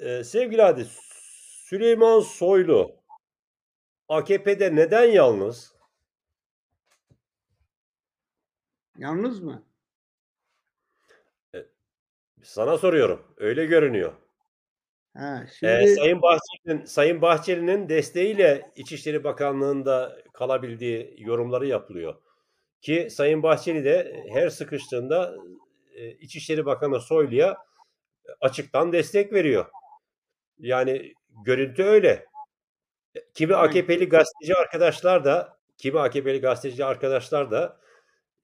Eee, sevgili Hadi, Süleyman Soylu AKP'de neden yalnız? Yalnız mı? E, sana soruyorum. Öyle görünüyor. Ha, şimdi Sayın Bahçeli'nin Sayın Bahçeli'nin desteğiyle İçişleri Bakanlığı'nda kalabildiği yorumları yapılıyor. Ki Sayın Bahçeli de her sıkıştığında İçişleri Bakanı Soylu'ya açıktan destek veriyor. Yani görüntü öyle. Kimi yani AKP'li gazeteci arkadaşlar da kimi AKP'li gazeteci arkadaşlar da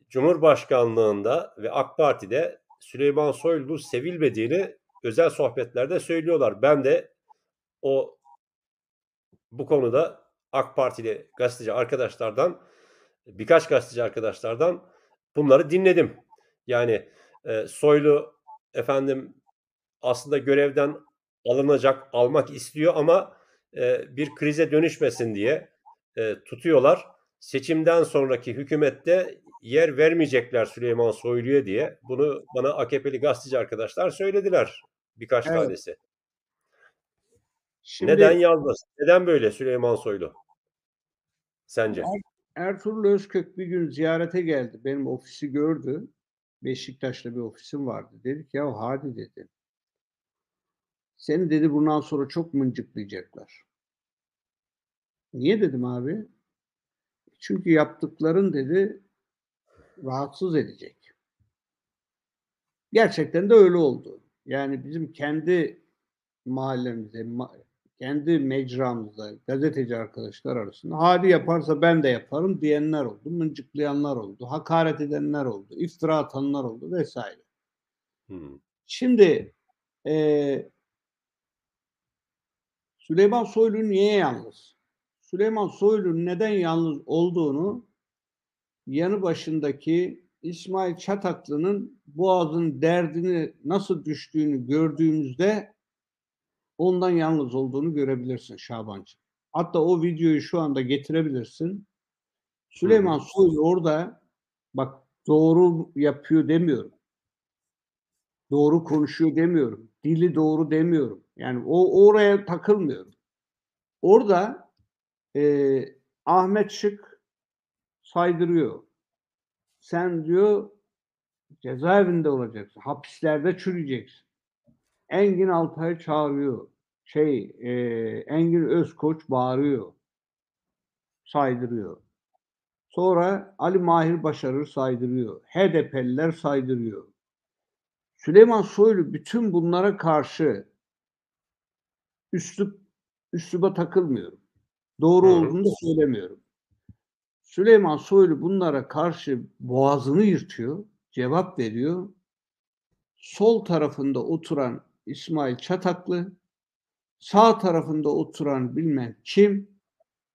Cumhurbaşkanlığında ve AK Parti'de Süleyman Soylu sevilmediğini özel sohbetlerde söylüyorlar. Ben de o bu konuda AK Partili gazeteci arkadaşlardan birkaç gazeteci arkadaşlardan bunları dinledim. Yani e, Soylu efendim aslında görevden alınacak, almak istiyor ama e, bir krize dönüşmesin diye e, tutuyorlar. Seçimden sonraki hükümette yer vermeyecekler Süleyman Soylu'ya diye. Bunu bana AKP'li gazeteci arkadaşlar söylediler birkaç evet. tanesi. Şimdi Neden yalnız? Neden böyle Süleyman Soylu? Sence? Er- Ertuğrul Özkök bir gün ziyarete geldi. Benim ofisi gördü. Beşiktaş'ta bir ofisim vardı. Dedi ki ya hadi dedi. Seni dedi bundan sonra çok mıncıklayacaklar. Niye dedim abi? Çünkü yaptıkların dedi rahatsız edecek. Gerçekten de öyle oldu. Yani bizim kendi mahallemizde, ma- kendi mecramızda gazeteci arkadaşlar arasında hadi yaparsa ben de yaparım diyenler oldu, mıncıklayanlar oldu, hakaret edenler oldu, iftira atanlar oldu vesaire. Hmm. Şimdi eee Süleyman Soylu niye yalnız? Süleyman Soylu'nun neden yalnız olduğunu yanı başındaki İsmail Çataklı'nın boğazın derdini nasıl düştüğünü gördüğümüzde ondan yalnız olduğunu görebilirsin Şabancı. Hatta o videoyu şu anda getirebilirsin. Süleyman Soylu orada bak doğru yapıyor demiyorum. Doğru konuşuyor demiyorum. Dili doğru demiyorum. Yani o oraya takılmıyorum. Orada e, Ahmet Şık saydırıyor. Sen diyor cezaevinde olacaksın. Hapislerde çürüyeceksin. Engin Altay çağırıyor. Şey, e, Engin Özkoç bağırıyor. Saydırıyor. Sonra Ali Mahir Başarır saydırıyor. HDP'liler saydırıyor. Süleyman Soylu bütün bunlara karşı üslup üsluba takılmıyorum. Doğru Hı olduğunu da söylemiyorum. Süleyman Soylu bunlara karşı boğazını yırtıyor, cevap veriyor. Sol tarafında oturan İsmail Çataklı, sağ tarafında oturan bilmem kim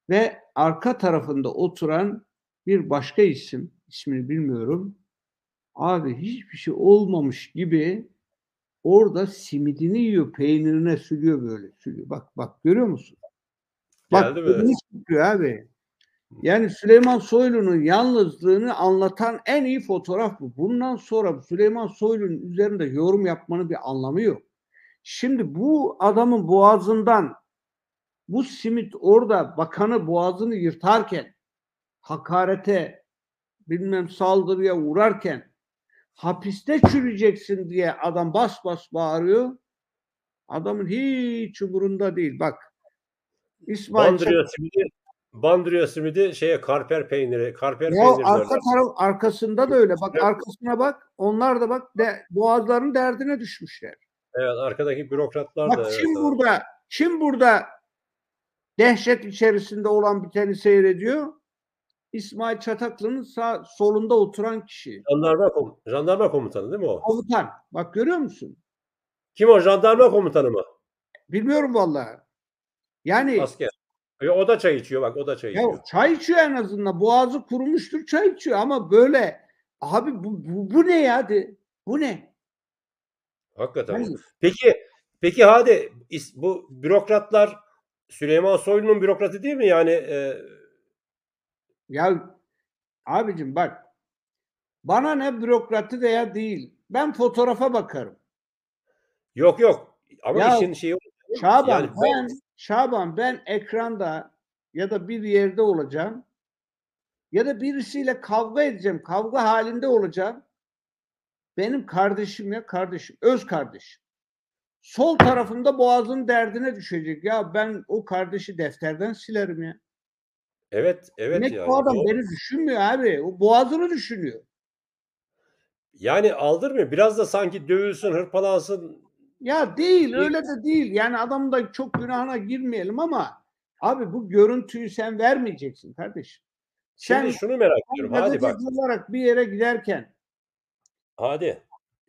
ve arka tarafında oturan bir başka isim, ismini bilmiyorum. Abi hiçbir şey olmamış gibi orada simidini yiyor, peynirine sürüyor böyle sürüyor. Bak bak görüyor musun? Bak Geldi mi? elini sıkıyor abi. Yani Süleyman Soylu'nun yalnızlığını anlatan en iyi fotoğraf bu. Bundan sonra Süleyman Soylu'nun üzerinde yorum yapmanın bir anlamı yok. Şimdi bu adamın boğazından bu simit orada bakanı boğazını yırtarken hakarete bilmem saldırıya uğrarken hapiste çürüyeceksin diye adam bas bas bağırıyor. Adamın hiç umurunda değil. Bak İsmail Bandırıyor simidi, bandırıyor simidi şeye karper peyniri, karper Ya peyniri arka derler. taraf arkasında da öyle. Bak arkasına bak. Onlar da bak de, boğazların derdine düşmüşler. Evet, arkadaki bürokratlar da Bak evet, burada kim burada dehşet içerisinde olan biteni seyrediyor? İsmail Çataklı'nın sağ solunda oturan kişi. Jandarma, kom jandarma komutanı değil mi o? Komutan. Bak görüyor musun? Kim o? Jandarma komutanı mı? Bilmiyorum vallahi. Yani Asker. E, O da çay içiyor bak o da çay ya içiyor. çay içiyor en azından. Boğazı kurumuştur çay içiyor ama böyle abi bu, bu, bu ne ya? De, bu ne? Hakikaten. Yani Peki peki hadi bu bürokratlar Süleyman Soylu'nun bürokratı değil mi? Yani e, Ya abicim bak bana ne bürokratı veya değil. Ben fotoğrafa bakarım. yok yok Ama Ya, işin şeyi Şaban yani ben ben Şaban ben ekranda ya da bir yerde olacağım ya da birisiyle kavga edeceğim. Kavga halinde olacağım. Benim kardeşim ya kardeşim. Öz kardeşim. Sol tarafında boğazın derdine düşecek. Ya ben o kardeşi defterden silerim ya. Evet, evet Demek yani. o adam doğru. beni düşünmüyor abi. O boğazını düşünüyor. Yani aldırmıyor. Biraz da sanki dövülsün, hırpalansın. Ya değil Bir- öyle de değil. Yani adamın da çok günahına girmeyelim ama abi bu görüntüyü sen vermeyeceksin kardeşim. Sen, Şimdi şunu merak sen ediyorum. Hadi bak. gazeteci olarak bir yere giderken Hadi.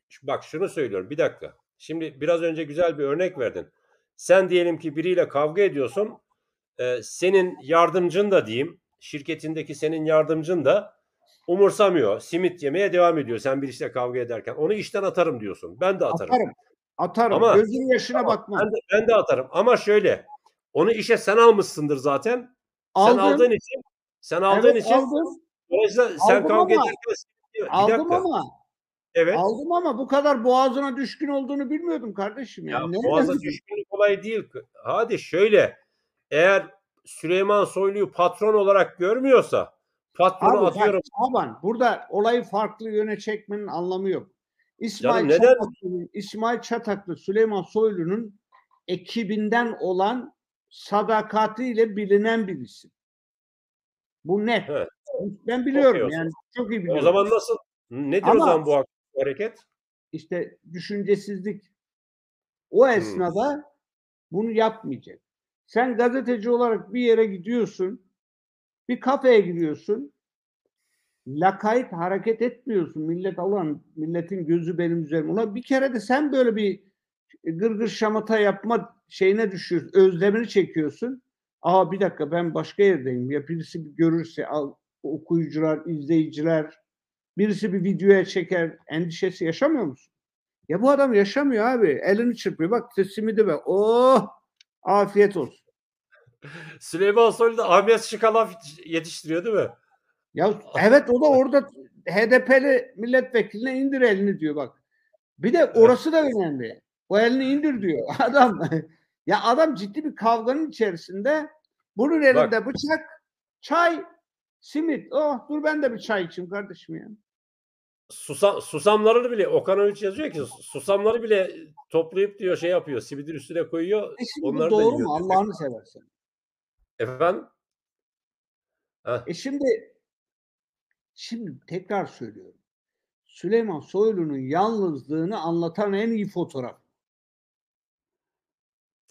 Şu- Bak şunu söylüyorum. Bir dakika. Şimdi biraz önce güzel bir örnek verdin. Sen diyelim ki biriyle kavga ediyorsun. Ee, senin yardımcın da diyeyim, şirketindeki senin yardımcın da umursamıyor. Simit yemeye devam ediyor sen birisiyle kavga ederken. Onu işten atarım diyorsun. Ben de atarım. atarım. Atarım. Ama- Gözün yaşına bakmam. Ben de, ben de atarım. Ama şöyle. Onu işe sen almışsındır zaten. Sen Aldım. aldığın için sen aldığın evet, için aldım. dolayısıyla sen Aldım kavga ama- ederken bir Aldım dakika. ama evet. aldım ama bu kadar boğazına düşkün olduğunu bilmiyordum kardeşim ya. Ya boğaza bileyim? düşkünlük olay değil. Hadi şöyle. Eğer Süleyman Soylu'yu patron olarak görmüyorsa patronu Abi atıyorum. Şaban burada olayı farklı yöne çekmenin anlamı yok. İsmail Canım? Çataklı, İsmail Çataklı Süleyman Soylu'nun ekibinden olan sadakatiyle bilinen birisi. Bu net. Evet. Ben biliyorum Okey o yani çok iyi O biliyorum. zaman nasıl? Nedir o Ama- zaman bu hareket? işte düşüncesizlik. O esnada bunu yapmayacak. Sen gazeteci olarak bir yere gidiyorsun, bir kafeye gidiyorsun, lakayt hareket etmiyorsun. Millet olan, milletin gözü benim üzerim. Ulan bir kere de sen böyle bir gırgır şamata yapma şeyine düşüyorsun. Özlemini çekiyorsun. Aa bir dakika ben başka yerdeyim. Ya birisi bir görürse al, okuyucular, izleyiciler birisi bir videoya çeker endişesi yaşamıyor musun? Ya bu adam yaşamıyor abi. Elini çırpıyor. Bak simidi ver. Oh! Afiyet olsun. Süleyman Soylu da Ahmet Şıkalaf yetiştiriyor değil mi? Ya evet o da orada HDP'li milletvekiline indir elini diyor bak. Bir de orası da önemli. O elini indir diyor. Adam ya adam ciddi bir kavganın içerisinde bunun elinde bıçak, çay, simit. Oh dur ben de bir çay içeyim kardeşim ya. Susam, susamları bile Okan Övüç yazıyor ki susamları bile toplayıp diyor şey yapıyor. Simidin üstüne koyuyor. E şimdi Onları da doğru yiyor. mu? Allah'ını seversen. Efendim? Heh. E şimdi şimdi tekrar söylüyorum. Süleyman Soylu'nun yalnızlığını anlatan en iyi fotoğraf.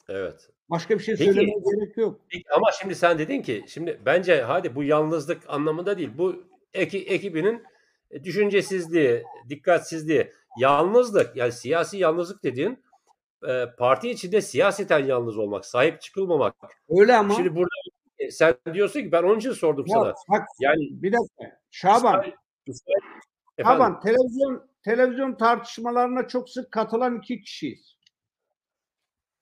Evet. Başka bir şey Peki. söylemeye gerek yok. Peki, ama şimdi sen dedin ki şimdi bence hadi bu yalnızlık anlamında değil. Bu eki, ekibinin düşüncesizliği, dikkatsizliği, yalnızlık yani siyasi yalnızlık dediğin e, parti içinde siyaseten yalnız olmak, sahip çıkılmamak. Öyle ama Şimdi burada e, sen diyorsun ki ben onun için sordum ya sana. bak Yani bir dakika. Şaban? Şaban televizyon televizyon tartışmalarına çok sık katılan iki kişiyiz.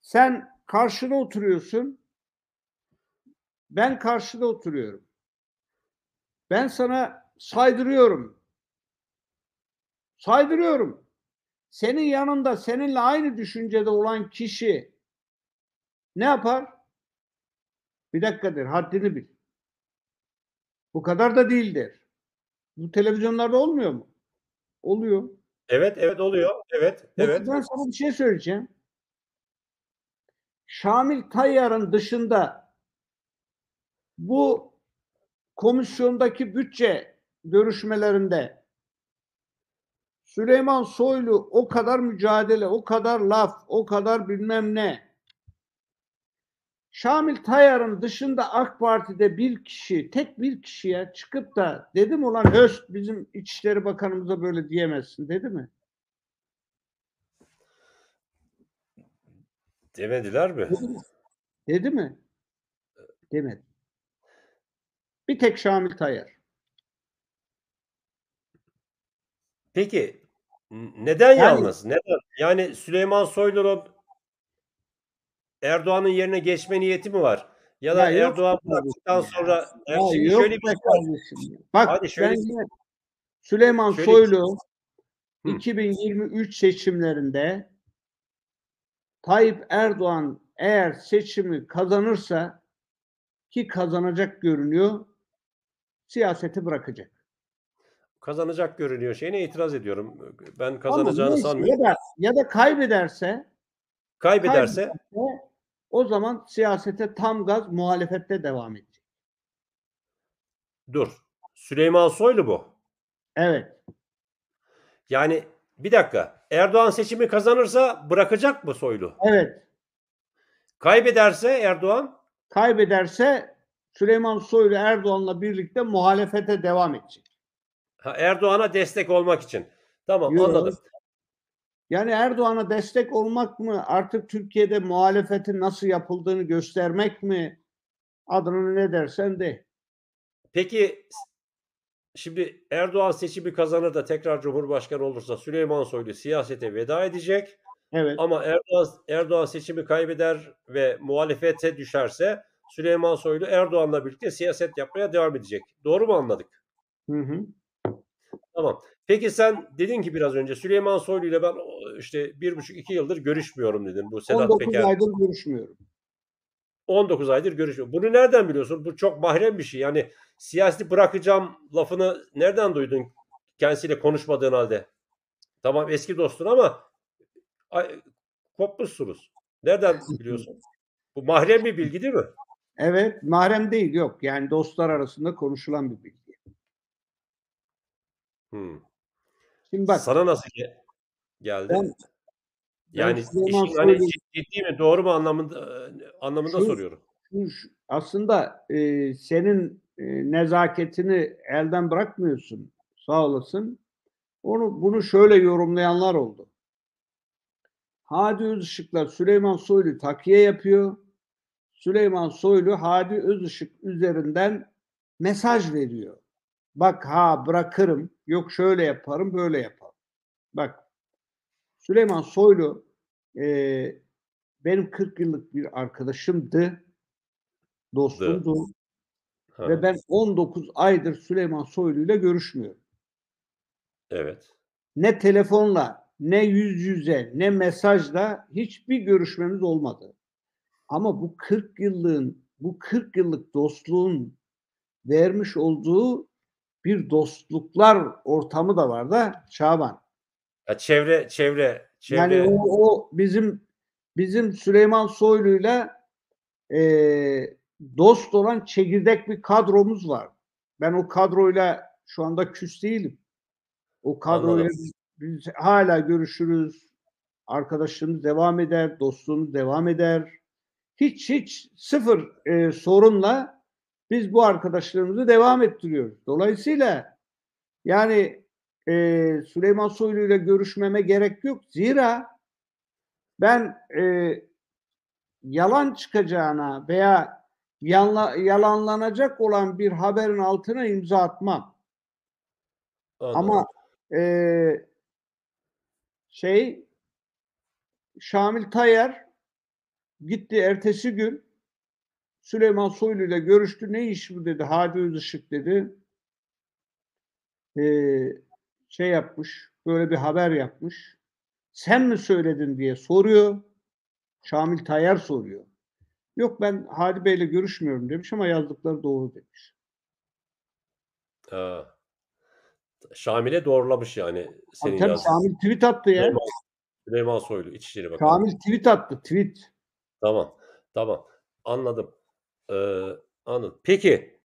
Sen karşıda oturuyorsun. Ben karşıda oturuyorum. Ben sana saydırıyorum. Saydırıyorum. Senin yanında seninle aynı düşüncede olan kişi ne yapar? Bir dakika der, haddini bil. Bu kadar da değildir. Bu televizyonlarda olmuyor mu? Oluyor. Evet, evet oluyor. Evet, Peki evet. Ben sana bir şey söyleyeceğim. Şamil Tayyar'ın dışında bu komisyondaki bütçe görüşmelerinde Süleyman Soylu o kadar mücadele, o kadar laf, o kadar bilmem ne. Şamil Tayyar'ın dışında AK Parti'de bir kişi, tek bir kişiye çıkıp da dedim ulan Höst bizim İçişleri Bakanımıza böyle diyemezsin dedi mi? Demediler mi? Dedi mi? Dedi mi? Demedi. Bir tek Şamil Tayyar. Peki neden Yani- yalnız? Neden? Yani Süleyman Soylu'nun Erdoğan'ın yerine geçme niyeti mi var? Ya da Ya Erdoğan bıraktıktan sonra Ya şimdi yok şöyle bir şey kardeşim. Bak Hadi şöyle- ben yine Süleyman Şöyle- Soylu Hı. 2023 seçimlerinde Tayyip Erdoğan eğer seçimi kazanırsa ki kazanacak görünüyor siyaseti bırakacak. Kazanacak görünüyor şeyine itiraz ediyorum. Ben Ama kazanacağını neyse, sanmıyorum. Ya da, ya da kaybederse Kaybederse kaybederse o zaman siyasete tam gaz muhalefette devam edecek. dur. Süleyman Soylu bu. Evet. Yani bir dakika. Erdoğan seçimi kazanırsa bırakacak mı Soylu? Evet. Kaybederse Erdoğan Kaybederse Süleyman Soylu Erdoğan'la birlikte muhalefete devam edecek. Ha, Erdoğan'a destek olmak için. Tamam Yok. anladım. Yani Erdoğan'a destek olmak mı artık Türkiye'de muhalefetin nasıl yapıldığını göstermek mi adını ne dersen de. Peki şimdi Erdoğan seçimi kazanır da tekrar Cumhurbaşkanı olursa Süleyman Soylu siyasete veda edecek. Evet. Ama Erdoğan, Erdoğan seçimi kaybeder ve muhalefete düşerse Süleyman Soylu Erdoğan'la birlikte siyaset yapmaya devam edecek. Doğru mu anladık? Hı hı. Tamam. Peki sen dedin ki biraz önce Süleyman Soylu ile ben işte bir buçuk iki yıldır görüşmüyorum dedin. Bu Sedat 19 Peker aydır görüşmüyorum. 19 aydır görüşmüyor. Bunu nereden biliyorsun? Bu çok mahrem bir şey. Yani siyaseti bırakacağım lafını nereden duydun kendisiyle konuşmadığın halde? Tamam eski dostun ama ay, kopmuşsunuz. Nereden biliyorsun? Bu mahrem bir bilgi değil mi? Evet, mahrem değil yok. Yani dostlar arasında konuşulan bir bilgi. Hmm. Şimdi bak Sana nasıl ge- geldi? ben- yani Süleyman işin hani ciddi mi doğru mu anlamında anlamında Şu- soruyorum. şu- aslında e, senin e, nezaketini elden bırakmıyorsun. Sağ olasın. Onu bunu şöyle yorumlayanlar oldu. Hadi Özışık'la Süleyman Soylu takiye yapıyor. Süleyman Soylu Hadi Özışık üzerinden mesaj veriyor. Bak ha bırakırım, yok şöyle yaparım, böyle yaparım. Bak Süleyman Soylu e, benim 40 yıllık bir arkadaşımdı, dostumdu Ha, ve ben 19 aydır Süleyman Soylu ile görüşmüyorum. evet. Ne telefonla, ne yüz yüze, ne mesajla hiçbir görüşmemiz olmadı. Ama bu 40 yıllığın, bu 40 yıllık dostluğun vermiş olduğu bir dostluklar ortamı da var da Şaban. Ya çevre çevre çevre Yani o, o bizim bizim Süleyman Soylu'yla eee dost olan çekirdek bir kadromuz var. Ben o kadroyla şu anda küs değilim. O kadroyla biz, biz hala görüşürüz. Arkadaşlığımız devam eder, dostluğumuz devam eder. Hiç hiç sıfır eee, sorunla biz bu arkadaşlığımızı devam ettiriyoruz. Dolayısıyla yani eee, Süleyman Soylu ile görüşmeme gerek yok. Zira ben eee, yalan çıkacağına veya yanla, yalanlanacak olan bir haberin altına imza atmam. Anladım. Ama eee, şey Şamil Tayyar gitti ertesi gün Süleyman Soylu ile görüştü. Ne iş bu dedi. Hadi Özışık dedi. Eee, şey yapmış. Böyle bir haber yapmış. Sen mi söyledin diye soruyor. Şamil Tayyar soruyor. Yok ben Hadi Bey'le görüşmüyorum demiş ama yazdıkları doğru demiş. Ha. Şamil'e doğrulamış yani senin Tabii. Şamil tweet attı ya. Süleyman, Süleyman Soylu İçişleri Bakanı. Şamil tweet attı. Tweet. Tamam. Tamam. Anladım. Ee, anladım. Peki